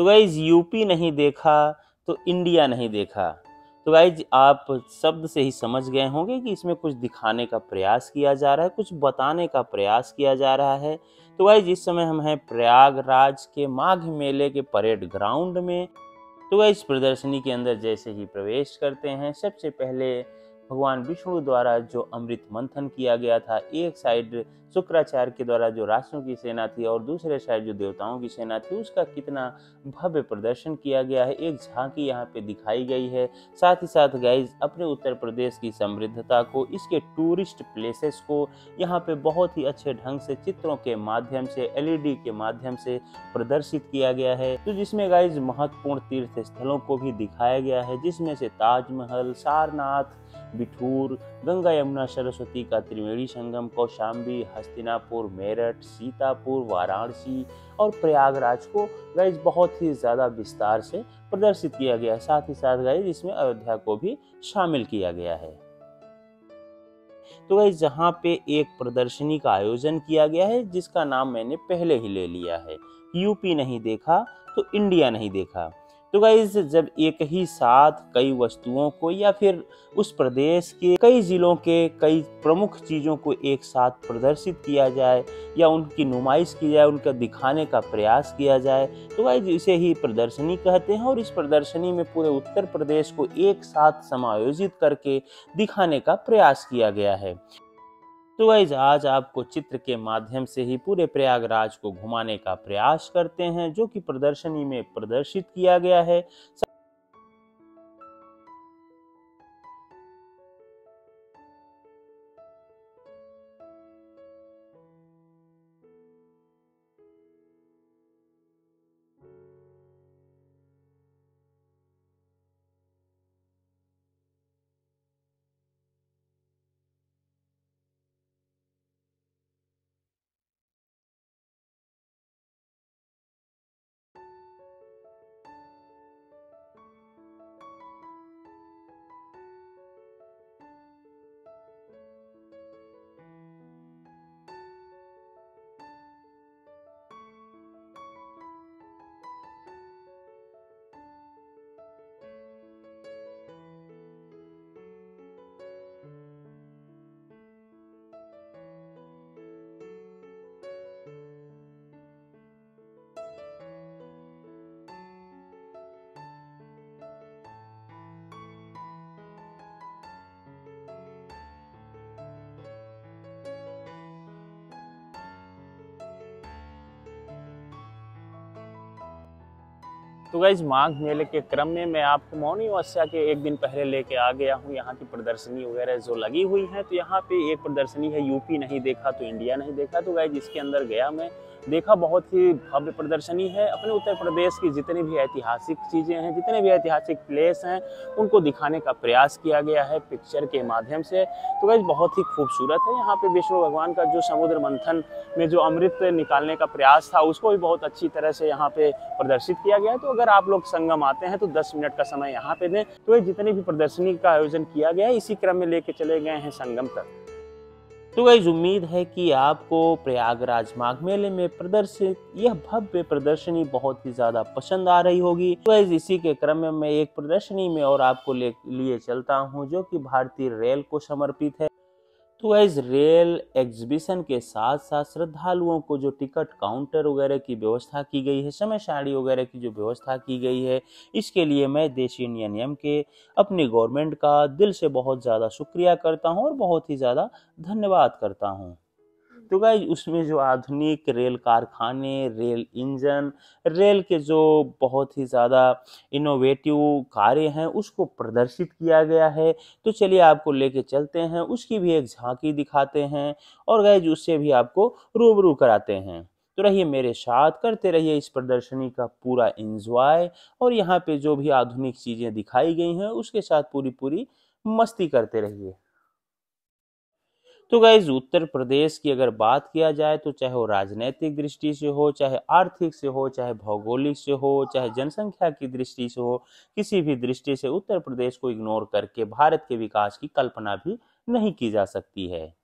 तो guys UP नहीं देखा तो इंडिया नहीं देखा। तो गाइज़ आप शब्द से ही समझ गए होंगे कि इसमें कुछ दिखाने का प्रयास किया जा रहा है, कुछ बताने का प्रयास किया जा रहा है। तो गाइज़ इस समय हम हैं प्रयागराज के माघ मेले के परेड ग्राउंड में। तो गाइज़ प्रदर्शनी के अंदर जैसे ही प्रवेश करते हैं, सबसे पहले भगवान विष्णु द्वारा जो अमृत मंथन किया गया था, एक साइड शुक्राचार्य के द्वारा जो राष्ट्रों की सेना थी और दूसरे साइड जो देवताओं की सेना थी, उसका कितना भव्य प्रदर्शन किया गया है। एक झांकी यहाँ पे दिखाई गई है। साथ ही साथ गाइज़ अपने उत्तर प्रदेश की समृद्धता को, इसके टूरिस्ट प्लेसेस को यहाँ पे बहुत ही अच्छे ढंग से चित्रों के माध्यम से एलईडी के माध्यम से प्रदर्शित किया गया है। तो जिसमें गाइज़ महत्वपूर्ण तीर्थ स्थलों को भी दिखाया गया है, जिसमें से ताजमहल, सारनाथ बिठूर, गंगा यमुना सरस्वती का त्रिवेणी संगम, कौशाम्बी, हस्तिनापुर, मेरठ, सीतापुर, वाराणसी और प्रयागराज को गाइज़ बहुत ही ज़्यादा विस्तार से प्रदर्शित किया गया है। साथ ही साथ गाइज़ इसमें अयोध्या को भी शामिल किया गया है। तो गाइज़ जहाँ पे एक प्रदर्शनी का आयोजन किया गया है, जिसका नाम मैंने पहले ही ले लिया है। यूपी नहीं देखा तो इंडिया नहीं देखा। तो गाइज़ जब एक ही साथ कई वस्तुओं को या फिर उस प्रदेश के कई जिलों के कई प्रमुख चीज़ों को एक साथ प्रदर्शित किया जाए या उनकी नुमाइश की जाए, उनका दिखाने का प्रयास किया जाए तो गाइज़ इसे ही प्रदर्शनी कहते हैं। और इस प्रदर्शनी में पूरे उत्तर प्रदेश को एक साथ समायोजित करके दिखाने का प्रयास किया गया है। तो वाइज आज आपको चित्र के माध्यम से ही पूरे प्रयागराज को घुमाने का प्रयास करते हैं, जो कि प्रदर्शनी में प्रदर्शित किया गया है। तो गाइज़ माघ मेले के क्रम में मैं आपको मौनी अमावस्या के एक दिन पहले लेके आ गया हूँ। यहाँ की प्रदर्शनी वगैरह जो लगी हुई है तो यहाँ पे एक प्रदर्शनी है, यूपी नहीं देखा तो इंडिया नहीं देखा। तो गाइज़ इसके अंदर गया मैं। देखा बहुत ही भव्य प्रदर्शनी है। अपने उत्तर प्रदेश की जितनी भी ऐतिहासिक चीज़ें हैं, जितने भी ऐतिहासिक प्लेस हैं, उनको दिखाने का प्रयास किया गया है पिक्चर के माध्यम से। तो गाइज़ बहुत ही खूबसूरत है। यहाँ पे विष्णु भगवान का जो समुद्र मंथन में जो अमृत निकालने का प्रयास था, उसको भी बहुत अच्छी तरह से यहाँ पे प्रदर्शित किया गया है। तो अगर आप लोग संगम आते हैं तो दस मिनट का समय यहाँ पे दें। तो ये जितनी भी प्रदर्शनी का आयोजन किया गया है, इसी क्रम में लेके चले गए हैं संगम तक। तो गाइज़ उम्मीद है कि आपको प्रयागराज माघ मेले में प्रदर्शित, यह भव्य प्रदर्शनी बहुत ही ज़्यादा पसंद आ रही होगी। तो गाइज़ इसी के क्रम में मैं एक प्रदर्शनी में और आपको ले, लिए चलता हूँ, जो कि भारतीय रेल को समर्पित है। तो एज रेल एग्जीबिशन के साथ साथ श्रद्धालुओं को जो टिकट काउंटर वगैरह की व्यवस्था की गई है, समय साड़ी वगैरह की जो व्यवस्था की गई है, इसके लिए मैं देशी एम के अपनी गवर्नमेंट का दिल से बहुत ज़्यादा शुक्रिया करता हूँ और बहुत ही ज़्यादा धन्यवाद करता हूँ। तो गाइज़ उसमें जो आधुनिक रेल कारखाने, रेल इंजन, रेल के जो बहुत ही ज़्यादा इनोवेटिव कार्य हैं, उसको प्रदर्शित किया गया है। तो चलिए आपको लेके चलते हैं, उसकी भी एक झांकी दिखाते हैं और गाइज़ उससे भी आपको रूबरू कराते हैं। तो रहिए मेरे साथ, करते रहिए इस प्रदर्शनी का पूरा इंजॉय और यहाँ पे जो भी आधुनिक चीज़ें दिखाई गई हैं, उसके साथ पूरी पूरी मस्ती करते रहिए। तो गाइज़ उत्तर प्रदेश की अगर बात किया जाए तो चाहे वो राजनैतिक दृष्टि से हो, चाहे आर्थिक से हो, चाहे भौगोलिक से हो, चाहे जनसंख्या की दृष्टि से हो, किसी भी दृष्टि से उत्तर प्रदेश को इग्नोर करके भारत के विकास की कल्पना भी नहीं की जा सकती है।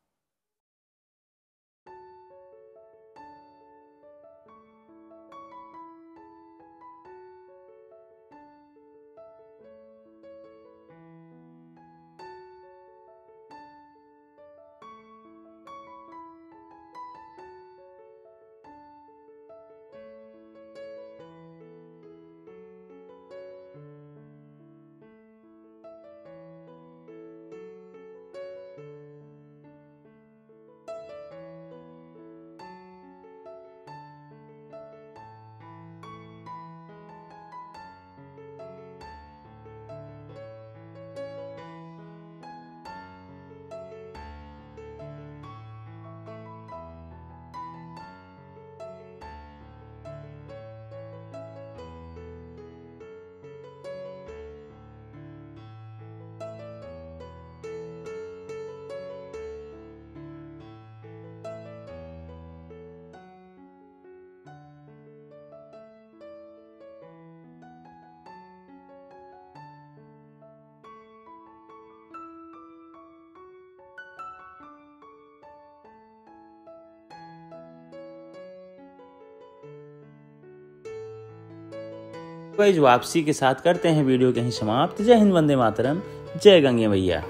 वापसी के साथ करते हैं वीडियो कहीं समाप्त। जय हिंद, वंदे मातरम। जय गंगे भैया